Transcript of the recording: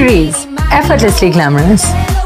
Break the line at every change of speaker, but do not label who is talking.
series, Effortlessly Glamorous.